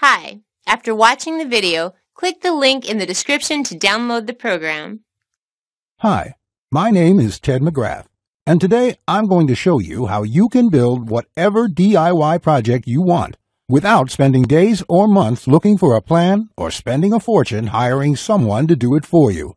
Hi, after watching the video, click the link in the description to download the program. Hi, my name is Ted McGrath, and today I'm going to show you how you can build whatever DIY project you want without spending days or months looking for a plan or spending a fortune hiring someone to do it for you.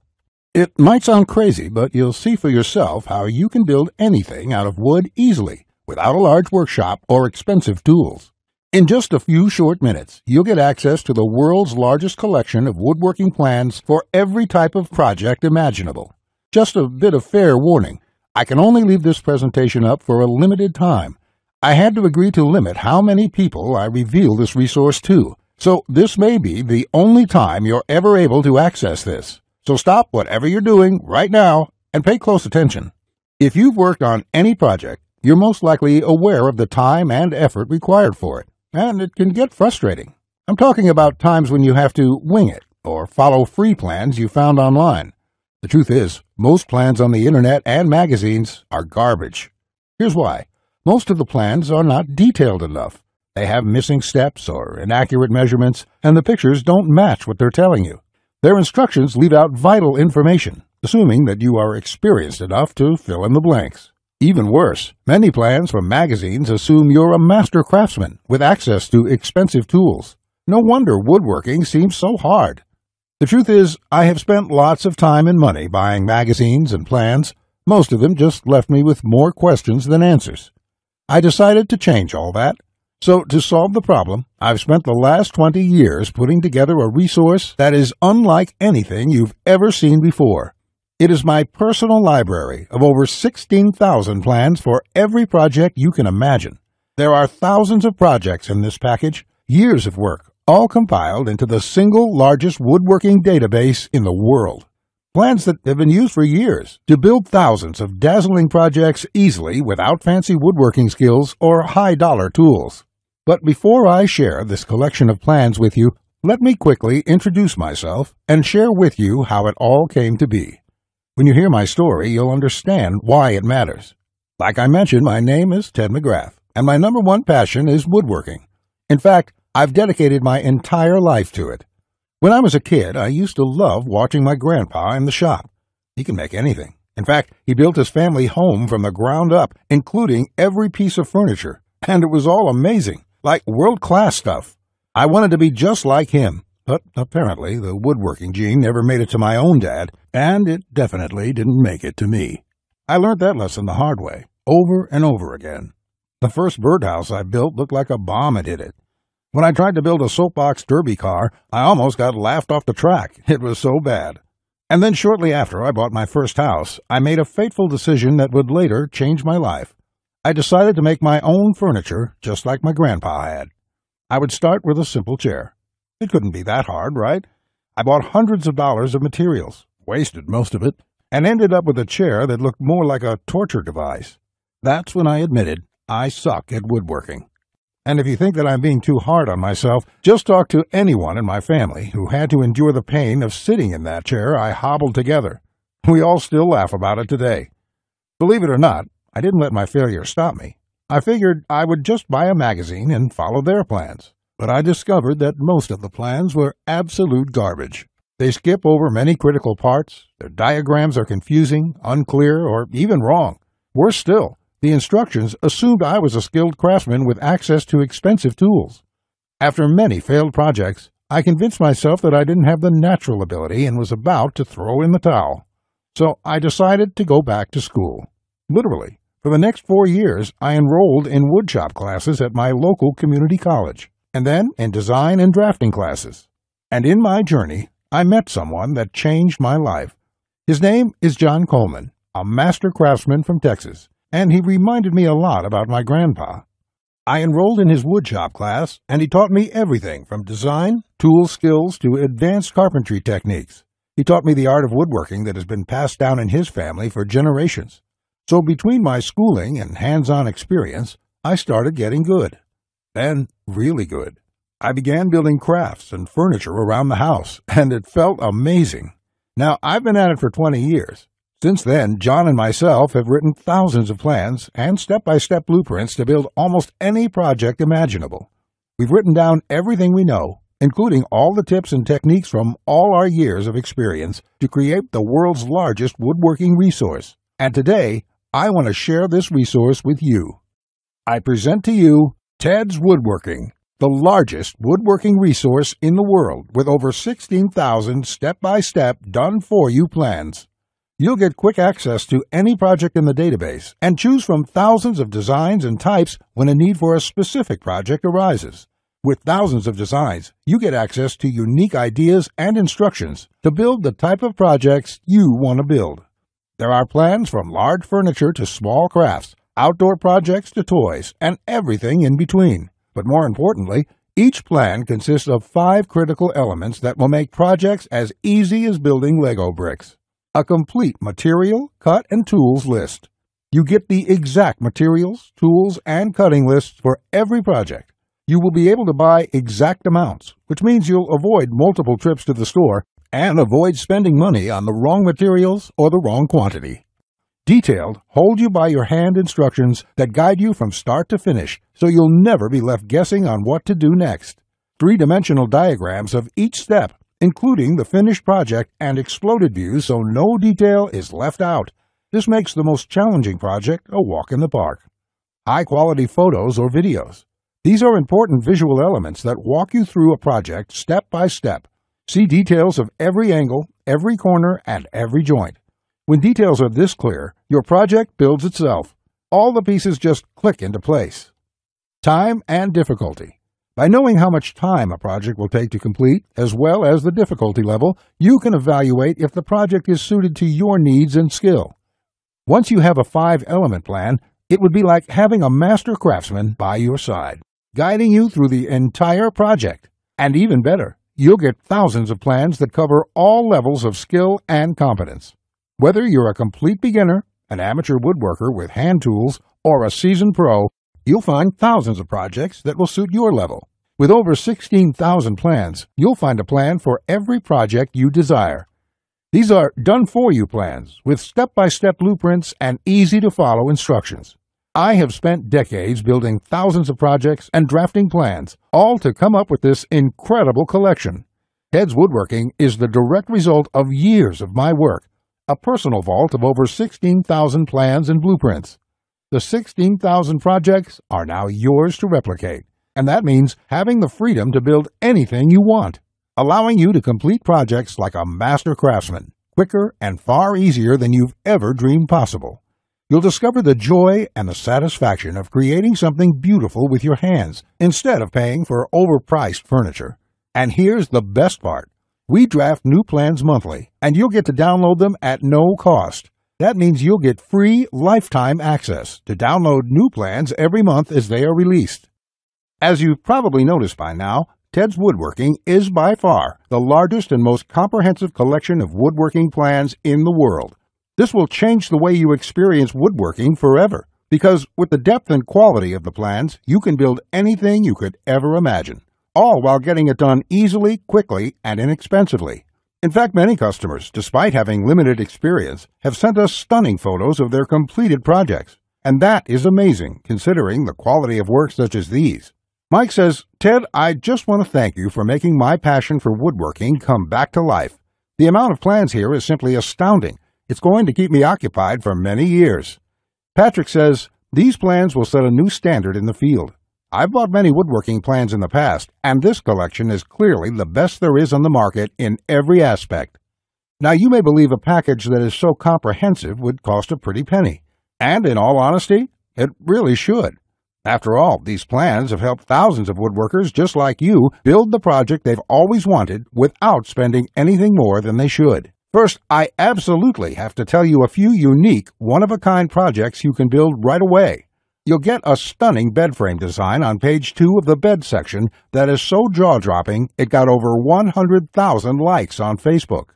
It might sound crazy, but you'll see for yourself how you can build anything out of wood easily without a large workshop or expensive tools. In just a few short minutes, you'll get access to the world's largest collection of woodworking plans for every type of project imaginable. Just a bit of fair warning. I can only leave this presentation up for a limited time. I had to agree to limit how many people I reveal this resource to, so this may be the only time you're ever able to access this. So stop whatever you're doing right now and pay close attention. If you've worked on any project, you're most likely aware of the time and effort required for it and it can get frustrating. I'm talking about times when you have to wing it or follow free plans you found online. The truth is, most plans on the internet and magazines are garbage. Here's why. Most of the plans are not detailed enough. They have missing steps or inaccurate measurements, and the pictures don't match what they're telling you. Their instructions leave out vital information, assuming that you are experienced enough to fill in the blanks. Even worse, many plans from magazines assume you're a master craftsman with access to expensive tools. No wonder woodworking seems so hard. The truth is, I have spent lots of time and money buying magazines and plans. Most of them just left me with more questions than answers. I decided to change all that. So, to solve the problem, I've spent the last 20 years putting together a resource that is unlike anything you've ever seen before. It is my personal library of over 16,000 plans for every project you can imagine. There are thousands of projects in this package, years of work, all compiled into the single largest woodworking database in the world. Plans that have been used for years to build thousands of dazzling projects easily without fancy woodworking skills or high dollar tools. But before I share this collection of plans with you, let me quickly introduce myself and share with you how it all came to be. When you hear my story, you'll understand why it matters. Like I mentioned, my name is Ted McGrath, and my number one passion is woodworking. In fact, I've dedicated my entire life to it. When I was a kid, I used to love watching my grandpa in the shop. He can make anything. In fact, he built his family home from the ground up, including every piece of furniture, and it was all amazing, like world class stuff. I wanted to be just like him, but apparently, the woodworking gene never made it to my own dad, and it definitely didn't make it to me. I learned that lesson the hard way, over and over again. The first birdhouse I built looked like a bomb had hit it. When I tried to build a soapbox derby car, I almost got laughed off the track. It was so bad. And then shortly after I bought my first house, I made a fateful decision that would later change my life. I decided to make my own furniture just like my grandpa had. I would start with a simple chair. It couldn't be that hard, right? I bought hundreds of dollars of materials, wasted most of it, and ended up with a chair that looked more like a torture device. That's when I admitted I suck at woodworking. And if you think that I'm being too hard on myself, just talk to anyone in my family who had to endure the pain of sitting in that chair I hobbled together. We all still laugh about it today. Believe it or not, I didn't let my failure stop me. I figured I would just buy a magazine and follow their plans but I discovered that most of the plans were absolute garbage. They skip over many critical parts, their diagrams are confusing, unclear, or even wrong. Worse still, the instructions assumed I was a skilled craftsman with access to expensive tools. After many failed projects, I convinced myself that I didn't have the natural ability and was about to throw in the towel. So I decided to go back to school. Literally. For the next four years, I enrolled in woodshop classes at my local community college and then in design and drafting classes. And in my journey, I met someone that changed my life. His name is John Coleman, a master craftsman from Texas, and he reminded me a lot about my grandpa. I enrolled in his woodshop class, and he taught me everything from design, tool skills to advanced carpentry techniques. He taught me the art of woodworking that has been passed down in his family for generations. So between my schooling and hands-on experience, I started getting good and really good. I began building crafts and furniture around the house, and it felt amazing. Now, I've been at it for 20 years. Since then, John and myself have written thousands of plans and step by step blueprints to build almost any project imaginable. We've written down everything we know, including all the tips and techniques from all our years of experience to create the world's largest woodworking resource. And today, I want to share this resource with you. I present to you Ted's Woodworking, the largest woodworking resource in the world with over 16,000 step by step done for you plans. You'll get quick access to any project in the database and choose from thousands of designs and types when a need for a specific project arises. With thousands of designs, you get access to unique ideas and instructions to build the type of projects you want to build. There are plans from large furniture to small crafts, outdoor projects to toys, and everything in between. But more importantly, each plan consists of five critical elements that will make projects as easy as building Lego bricks a complete material, cut, and tools list. You get the exact materials, tools, and cutting lists for every project. You will be able to buy exact amounts, which means you'll avoid multiple trips to the store and avoid spending money on the wrong materials or the wrong quantity. Detailed, hold you by your hand instructions that guide you from start to finish so you'll never be left guessing on what to do next. Three dimensional diagrams of each step including the finished project and exploded views so no detail is left out. This makes the most challenging project a walk in the park. High quality photos or videos. These are important visual elements that walk you through a project step by step. See details of every angle, every corner, and every joint. When details are this clear, your project builds itself. All the pieces just click into place. Time and difficulty. By knowing how much time a project will take to complete, as well as the difficulty level, you can evaluate if the project is suited to your needs and skill. Once you have a five element plan, it would be like having a master craftsman by your side, guiding you through the entire project. And even better, you'll get thousands of plans that cover all levels of skill and competence. Whether you're a complete beginner, an amateur woodworker with hand tools, or a seasoned pro, you'll find thousands of projects that will suit your level. With over 16,000 plans, you'll find a plan for every project you desire. These are done for you plans with step by step blueprints and easy to follow instructions. I have spent decades building thousands of projects and drafting plans, all to come up with this incredible collection. Ted's Woodworking is the direct result of years of my work, a personal vault of over 16,000 plans and blueprints. The 16,000 projects are now yours to replicate and that means having the freedom to build anything you want, allowing you to complete projects like a master craftsman, quicker and far easier than you've ever dreamed possible. You'll discover the joy and the satisfaction of creating something beautiful with your hands instead of paying for overpriced furniture. And here's the best part. We draft new plans monthly, and you'll get to download them at no cost. That means you'll get free lifetime access to download new plans every month as they are released. As you've probably noticed by now, Ted's Woodworking is by far the largest and most comprehensive collection of woodworking plans in the world. This will change the way you experience woodworking forever, because with the depth and quality of the plans, you can build anything you could ever imagine, all while getting it done easily, quickly, and inexpensively. In fact, many customers, despite having limited experience, have sent us stunning photos of their completed projects. And that is amazing, considering the quality of work such as these. Mike says, Ted, I just want to thank you for making my passion for woodworking come back to life. The amount of plans here is simply astounding. It's going to keep me occupied for many years. Patrick says, These plans will set a new standard in the field. I've bought many woodworking plans in the past, and this collection is clearly the best there is on the market in every aspect. Now, you may believe a package that is so comprehensive would cost a pretty penny. And in all honesty, it really should. After all, these plans have helped thousands of woodworkers just like you build the project they've always wanted without spending anything more than they should. First, I absolutely have to tell you a few unique, one of a kind projects you can build right away. You'll get a stunning bed frame design on page 2 of the bed section that is so jaw dropping it got over 100,000 likes on Facebook.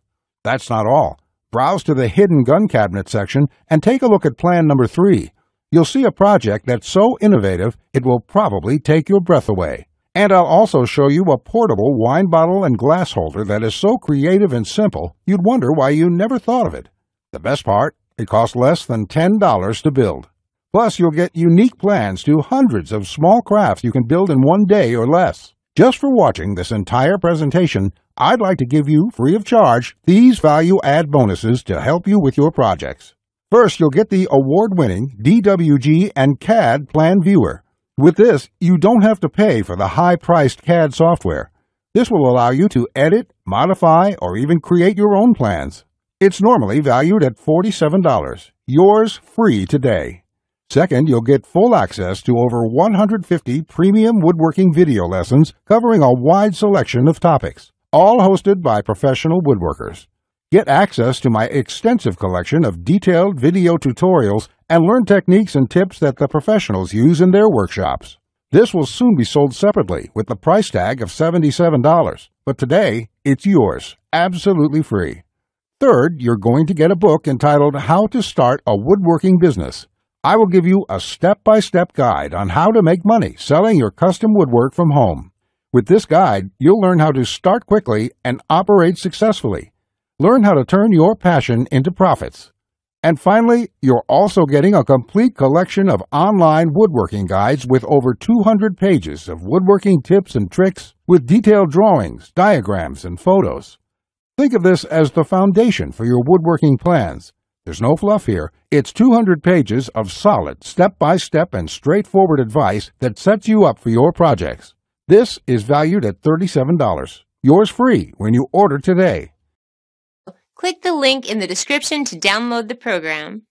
That's not all. Browse to the hidden gun cabinet section and take a look at plan number 3 you'll see a project that's so innovative it will probably take your breath away. And I'll also show you a portable wine bottle and glass holder that is so creative and simple you'd wonder why you never thought of it. The best part, it costs less than $10 to build. Plus, you'll get unique plans to hundreds of small crafts you can build in one day or less. Just for watching this entire presentation, I'd like to give you, free of charge, these value add bonuses to help you with your projects. First, you'll get the award winning DWG and CAD Plan Viewer. With this, you don't have to pay for the high priced CAD software. This will allow you to edit, modify, or even create your own plans. It's normally valued at $47. Yours free today. Second, you'll get full access to over 150 premium woodworking video lessons covering a wide selection of topics, all hosted by professional woodworkers. Get access to my extensive collection of detailed video tutorials and learn techniques and tips that the professionals use in their workshops. This will soon be sold separately with the price tag of $77, but today it's yours, absolutely free. Third, you're going to get a book entitled How to Start a Woodworking Business. I will give you a step by step guide on how to make money selling your custom woodwork from home. With this guide, you'll learn how to start quickly and operate successfully. Learn how to turn your passion into profits. And finally, you're also getting a complete collection of online woodworking guides with over 200 pages of woodworking tips and tricks with detailed drawings, diagrams, and photos. Think of this as the foundation for your woodworking plans there's no fluff here. It's 200 pages of solid, step by step, and straightforward advice that sets you up for your projects. This is valued at $37. Yours free when you order today. Click the link in the description to download the program.